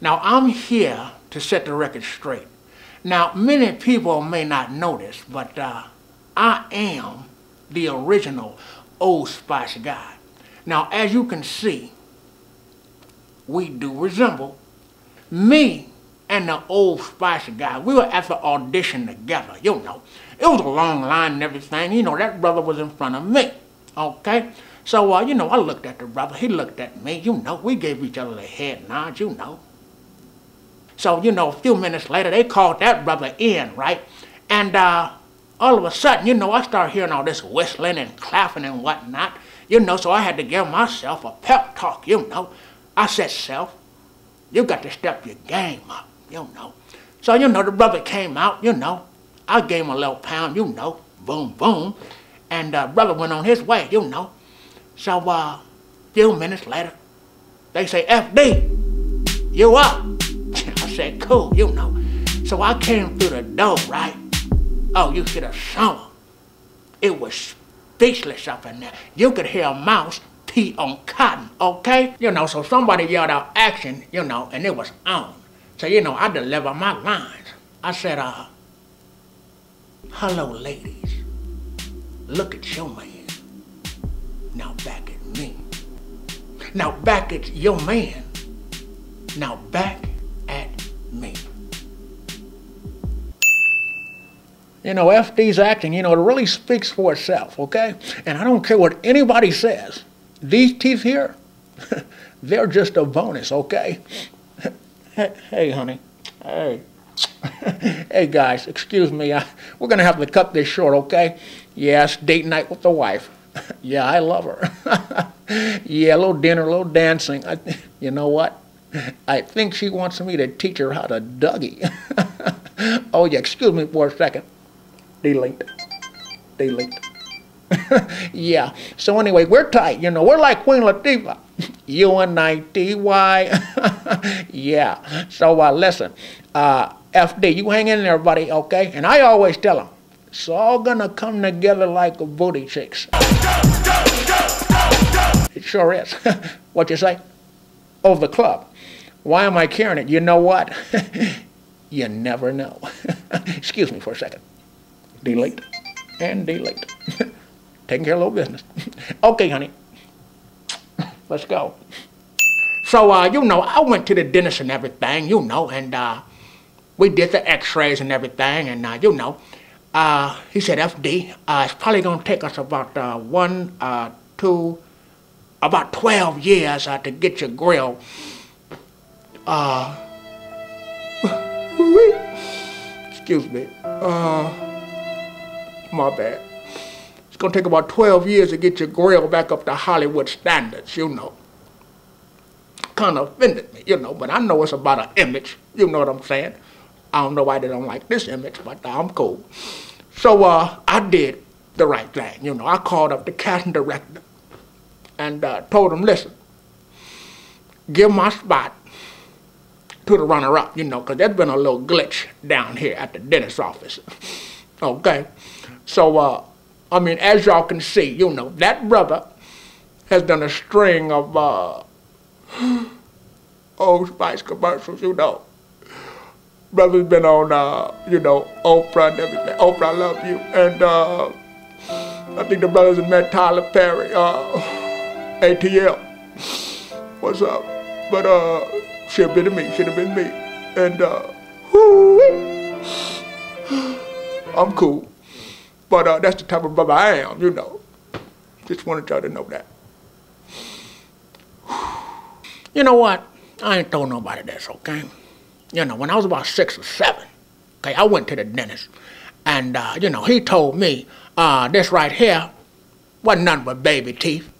Now, I'm here to set the record straight. Now, many people may not know this, but uh, I am the original Old Spice guy. Now, as you can see, we do resemble. Me and the Old Spice guy, we were at the audition together, you know. It was a long line and everything. You know, that brother was in front of me, okay? So, uh, you know, I looked at the brother. He looked at me. You know, we gave each other the head nod, you know. So, you know, a few minutes later, they called that brother in, right? And uh, all of a sudden, you know, I started hearing all this whistling and clapping and whatnot. You know, so I had to give myself a pep talk, you know. I said, self, you got to step your game up, you know. So, you know, the brother came out, you know. I gave him a little pound, you know, boom, boom. And uh, brother went on his way, you know. So, uh, a few minutes later, they say, FD, you up? Said, cool, you know. So I came through the door, right? Oh, you should have saw It was speechless up in there. You could hear a mouse pee on cotton, okay? You know, so somebody yelled out action, you know, and it was on. So, you know, I deliver my lines. I said, uh, hello, ladies. Look at your man. Now back at me. Now back at your man. Now back You know, FD's acting, you know, it really speaks for itself, okay? And I don't care what anybody says. These teeth here, they're just a bonus, okay? hey, honey. Hey. hey, guys, excuse me. Uh, we're going to have to cut this short, okay? Yes, date night with the wife. yeah, I love her. yeah, a little dinner, a little dancing. I, you know what? I think she wants me to teach her how to Dougie. oh, yeah, excuse me for a second. Delete. Delete. yeah. So anyway, we're tight. You know, we're like Queen Latifah. U-N-I-T-Y. yeah. So uh, listen, uh, FD, you hang in there, buddy, okay? And I always tell them, it's all gonna come together like a booty chicks. It sure is. what you say? Oh, the club. Why am I carrying it? You know what? you never know. Excuse me for a second. Delete and delete. Taking care of little business. okay, honey. Let's go. So, uh, you know, I went to the dentist and everything, you know, and uh, we did the x-rays and everything, and, uh, you know, uh, he said, FD, uh, it's probably going to take us about uh, one, two, about 12 years to get your grill. Excuse me. My bad. It's going to take about 12 years to get your grill back up to Hollywood standards, you know. Kind of offended me, you know, but I know it's about an image, you know what I'm saying? I don't know why they don't like this image, but I'm cool. So uh, I did the right thing. You know, I called up the casting director and uh, told him, listen, give my spot to the runner-up, you know, because there's been a little glitch down here at the dentist's office. okay? So, uh, I mean, as y'all can see, you know, that brother has done a string of uh, Old Spice commercials, you know brother's been on, uh, you know, Oprah and everything. Oprah, I love you. And uh, I think the brothers have met Tyler Perry, uh, ATL. What's up? But uh, should have been me, should have been me. And uh, I'm cool. But uh, that's the type of brother I am, you know. Just wanted y'all to know that. You know what? I ain't told nobody this, okay? you know, when I was about six or seven, okay, I went to the dentist. And, uh, you know, he told me, uh, this right here wasn't nothing but baby teeth,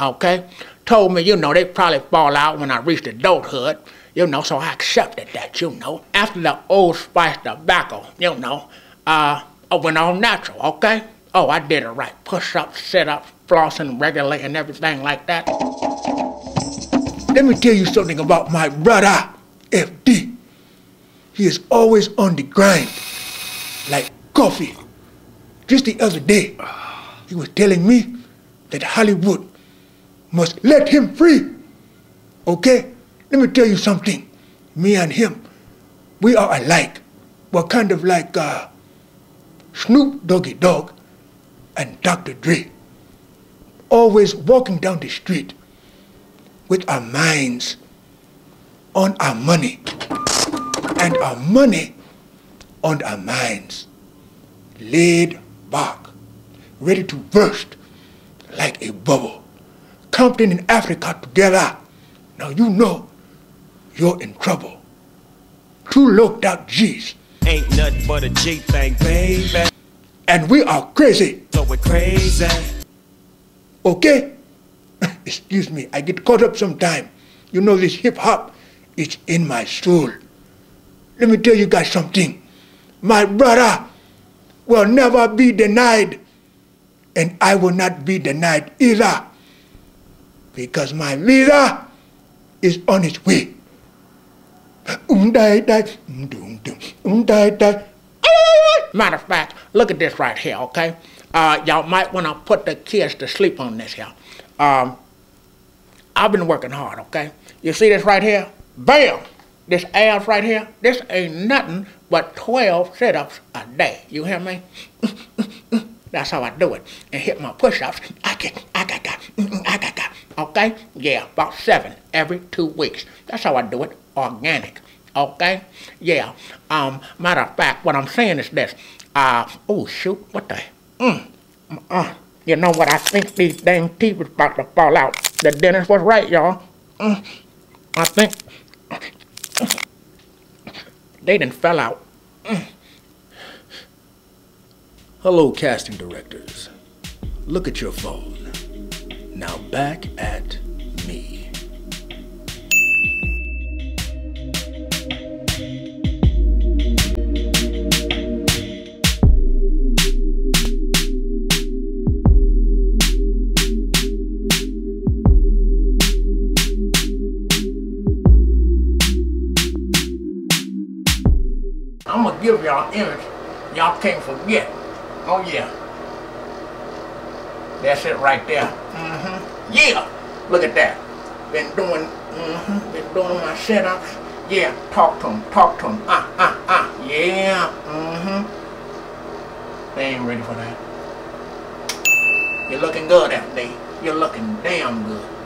okay? Told me, you know, they'd probably fall out when I reached adulthood, you know, so I accepted that, you know. After the Old Spice tobacco, you know, uh, I went all natural, okay? Oh, I did it right. Push up, sit up, flossing, regulating, everything like that. Let me tell you something about my brother, FD. He is always on the grind, like coffee. Just the other day, he was telling me that Hollywood must let him free. Okay? Let me tell you something. me and him, we are alike. We're kind of like uh, Snoop Doggy Dogg and Dr. Dre. Always walking down the street with our minds on our money and our money on our minds. Laid back, ready to burst like a bubble. Compton in Africa together. Now you know you're in trouble. Two looked out G's. Ain't nothing but a G thing, baby. And we are crazy. So we're crazy. Okay? Excuse me, I get caught up sometime. You know this hip hop is in my soul. Let me tell you guys something. My brother will never be denied, and I will not be denied either, because my visa is on its way. Matter of fact, look at this right here, okay? Uh, y'all might want to put the kids to sleep on this here. Um, I've been working hard, okay? You see this right here? Bam! This abs right here, this ain't nothing but 12 sit-ups a day. You hear me? That's how I do it. And hit my push-ups. I get, I got, got, I got, got. Okay? Yeah, about seven every two weeks. That's how I do it. Organic. Okay? Yeah. Um, matter of fact, what I'm saying is this. Uh, oh shoot, what the? Mm. Uh, you know what? I think these dang teeth was about to fall out. The dentist was right, y'all. Mm. I think they didn't fell out. Hello, casting directors. Look at your phone. Now back at I'm gonna give y'all image y'all can't forget. Oh yeah. That's it right there. Mm-hmm. Yeah. Look at that. Been doing, mm-hmm. Been doing my sit-ups. Yeah. Talk to him, Talk to 'em. Ah, ah, ah. Yeah. Mm-hmm. They ain't ready for that. You're looking good, FD. You're looking damn good.